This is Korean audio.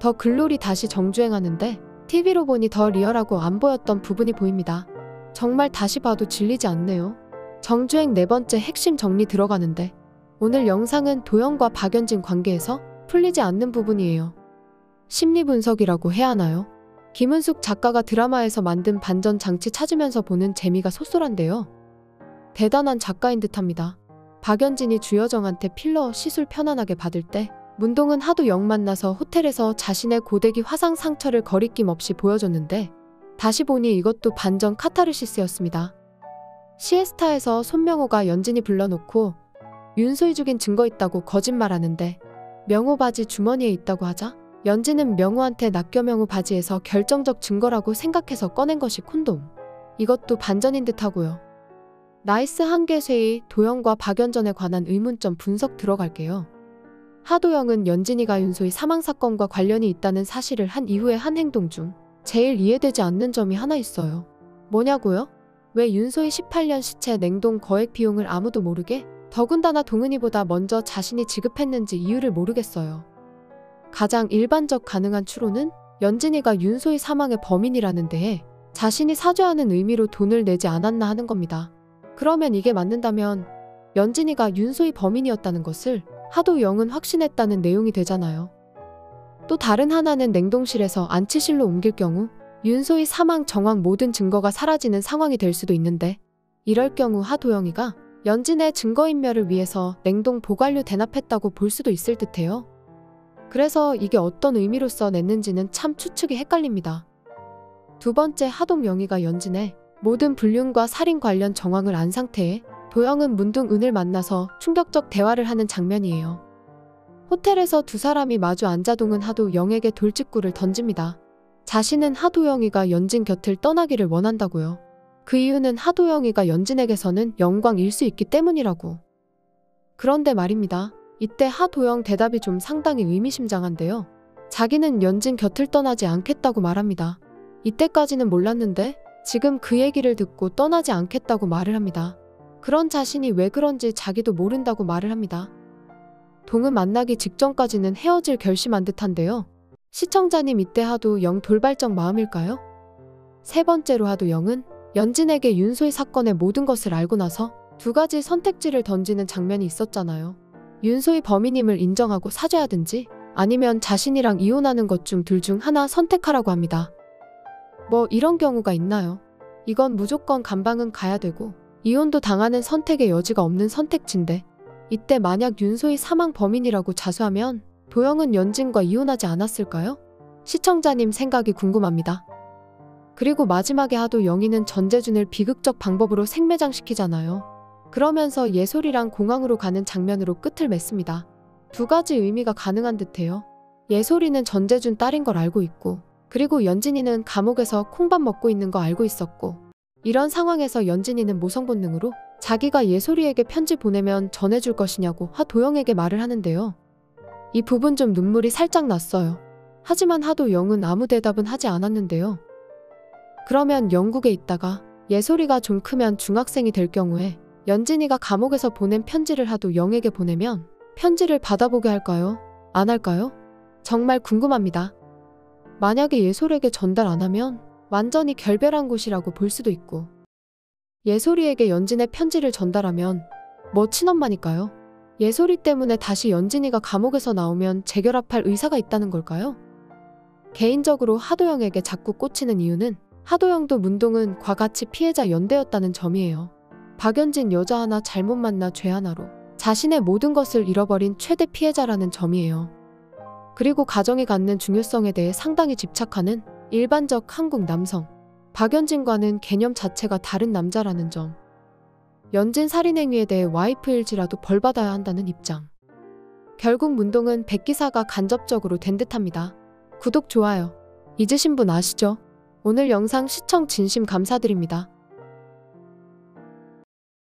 더 글로리 다시 정주행하는데 TV로 보니 더 리얼하고 안 보였던 부분이 보입니다. 정말 다시 봐도 질리지 않네요. 정주행 네 번째 핵심 정리 들어가는데 오늘 영상은 도영과 박연진 관계에서 풀리지 않는 부분이에요. 심리 분석이라고 해야 하나요? 김은숙 작가가 드라마에서 만든 반전 장치 찾으면서 보는 재미가 쏠쏠한데요. 대단한 작가인 듯합니다. 박연진이 주여정한테 필러 시술 편안하게 받을 때 문동은 하도영 만나서 호텔에서 자신의 고데기 화상 상처를 거리낌 없이 보여줬는데 다시 보니 이것도 반전 카타르시스였습니다. 시에스타에서 손명오가 연진이 불러놓고 윤소희 죽인 증거 있다고 거짓말하는데 명오 바지 주머니에 있다고 하자 연진은 명오한테 낚여 명오 바지에서 결정적 증거라고 생각해서 꺼낸 것이 콘돔. 이것도 반전인 듯하고요. nice한 개새의 도영과 박연진에 관한 의문점 분석 들어갈게요. 하도영은 연진이가 윤소희 사망 사건과 관련이 있다는 사실을 한 이후의 한 행동 중 제일 이해되지 않는 점이 하나 있어요. 뭐냐고요? 왜 윤소희 18년 시체 냉동 거액 비용을 아무도 모르게 더군다나 동은이보다 먼저 자신이 지급했는지 이유를 모르겠어요. 가장 일반적 가능한 추론은 연진이가 윤소희 사망의 범인이라는 데에 자신이 사죄하는 의미로 돈을 내지 않았나 하는 겁니다. 그러면 이게 맞는다면 연진이가 윤소희 범인이었다는 것을 하도 영은 확신했다는 내용이 되잖아요. 또 다른 하나는 냉동실에서 안치실로 옮길 경우 윤소희 사망 정황 모든 증거가 사라지는 상황이 될 수도 있는데 이럴 경우 하도영이가 연진의 증거인멸을 위해서 냉동 보관료 대납했다고 볼 수도 있을 듯해요. 그래서 이게 어떤 의미로서 냈는지는 참 추측이 헷갈립니다. 두 번째 하동 영희가 연진의 모든 불륜과 살인 관련 정황을 안 상태에 도영은 문둥 은을 만나서 충격적 대화를 하는 장면이에요. 호텔에서 두 사람이 마주 앉아 동은 하도 영에게 돌직구를 던집니다. 자신은 하도영이가 연진 곁을 떠나기를 원한다고요. 그 이유는 하도영이가 연진에게서는 영광일 수 있기 때문이라고. 그런데 말입니다. 이때 하도영 대답이 좀 상당히 의미심장한데요. 자기는 연진 곁을 떠나지 않겠다고 말합니다. 이때까지는 몰랐는데 지금 그 얘기를 듣고 떠나지 않겠다고 말을 합니다. 그런 자신이 왜 그런지 자기도 모른다고 말을 합니다. 동은 만나기 직전까지는 헤어질 결심한 듯한데요. 시청자님 이때 하도 영 돌발적 마음일까요? 세 번째로 하도 영은 연진에게 윤소희 사건의 모든 것을 알고 나서 두 가지 선택지를 던지는 장면이 있었잖아요. 윤소희 범인임을 인정하고 사죄하든지 아니면 자신이랑 이혼하는 것 중 둘 중 하나 선택하라고 합니다. 뭐 이런 경우가 있나요? 이건 무조건 감방은 가야 되고 이혼도 당하는 선택의 여지가 없는 선택지인데 이때 만약 윤소희 사망 범인이라고 자수하면 도영은 연진과 이혼하지 않았을까요? 시청자님 생각이 궁금합니다. 그리고 마지막에 하도 영희는 전재준을 비극적 방법으로 생매장시키잖아요. 그러면서 예솔이랑 공항으로 가는 장면으로 끝을 맺습니다. 두 가지 의미가 가능한 듯해요. 예솔이는 전재준 딸인 걸 알고 있고, 그리고 연진이는 감옥에서 콩밥 먹고 있는 거 알고 있었고, 이런 상황에서 연진이는 모성 본능으로 자기가 예솔이에게 편지 보내면 전해줄 것이냐고 하도영에게 말을 하는데요. 이 부분 좀 눈물이 살짝 났어요. 하지만 하도 영은 아무 대답은 하지 않았는데요. 그러면 영국에 있다가 예솔이가 좀 크면 중학생이 될 경우에 연진이가 감옥에서 보낸 편지를 하도 영에게 보내면 편지를 받아보게 할까요? 안 할까요? 정말 궁금합니다. 만약에 예솔에게 전달 안 하면 완전히 결별한 곳이라고 볼 수도 있고 예솔이에게 연진의 편지를 전달하면 뭐 친엄마니까요. 예솔이 때문에 다시 연진이가 감옥에서 나오면 재결합할 의사가 있다는 걸까요? 개인적으로 하도영에게 자꾸 꽂히는 이유는 하도영도 문동은 과같이 피해자 연대였다는 점이에요. 박연진 여자 하나 잘못 만나 죄 하나로 자신의 모든 것을 잃어버린 최대 피해자라는 점이에요. 그리고 가정이 갖는 중요성에 대해 상당히 집착하는 일반적 한국 남성. 박연진과는 개념 자체가 다른 남자라는 점. 연진 살인행위에 대해 와이프일지라도 벌받아야 한다는 입장. 결국 문동은 백기사가 간접적으로 된 듯합니다. 구독, 좋아요. 잊으신 분 아시죠? 오늘 영상 시청 진심 감사드립니다.